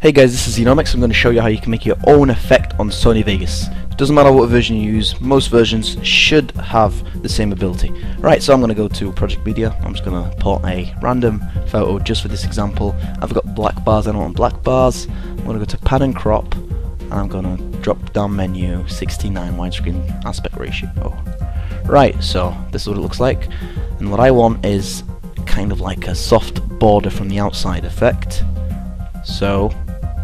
Hey guys, this is Xenomex. I'm going to show you how you can make your own effect on Sony Vegas. Doesn't matter what version you use, most versions should have the same ability. Right, so I'm going to go to Project Media. I'm just going to put a random photo just for this example. I've got black bars, I don't want black bars. I'm going to go to Pan and Crop, and I'm going to drop down menu 69 widescreen aspect ratio. Right, so this is what it looks like. And what I want is kind of like a soft border from the outside effect. So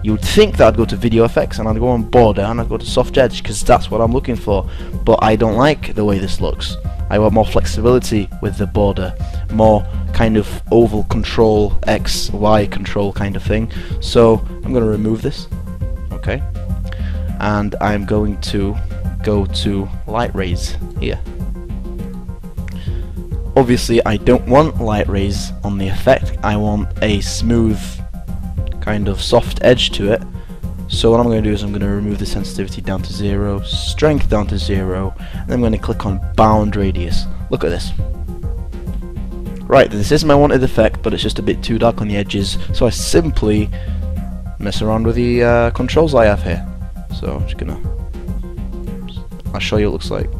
you would think that I'd go to video effects and I'd go on border and I'd go to soft edge because that's what I'm looking for. But I don't like the way this looks. I want more flexibility with the border, more kind of oval control, X, Y control kind of thing. So I'm going to remove this. Okay. And I'm going to go to light rays here. Obviously I don't want light rays on the effect, I want a smooth kind of soft edge to it. So what I'm going to do is I'm going to remove the sensitivity down to zero, strength down to zero, and I'm going to click on bound radius. Look at this. Right, this is my wanted effect, but it's just a bit too dark on the edges, so I simply mess around with the uh, controls I have here. So I'm just gonna, I'll show you what it looks like.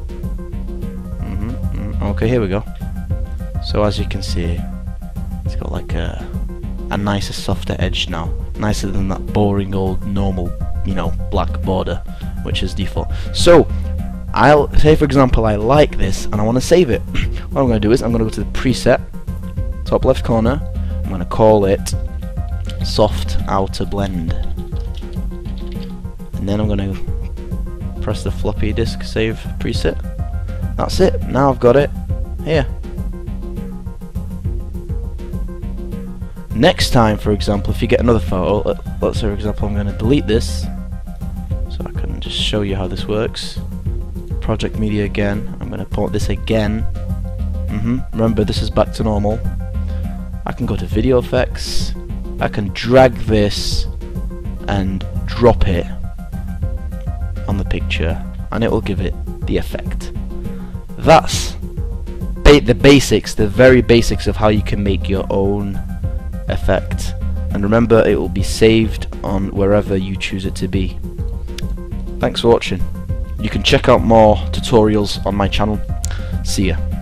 Mm -hmm, mm -hmm. Okay, here we go. So as you can see, it's got like a a nicer, softer edge now. Nicer than that boring old normal, you know, black border, which is default. So, I'll say for example I like this and I want to save it. what I'm going to do is I'm going to go to the preset, top left corner, I'm going to call it soft outer blend. And then I'm going to press the floppy disk save preset. That's it. Now I've got it. Here. Next time, for example, if you get another photo, let, us say for example I'm going to delete this, so I can just show you how this works. Project Media again, I'm going to port this again. Mm -hmm. Remember, this is back to normal. I can go to Video Effects, I can drag this and drop it on the picture, and it will give it the effect. That's ba the basics, the very basics of how you can make your own effect and remember it will be saved on wherever you choose it to be. Thanks for watching. You can check out more tutorials on my channel. See ya.